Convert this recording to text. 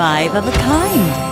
Five of a kind.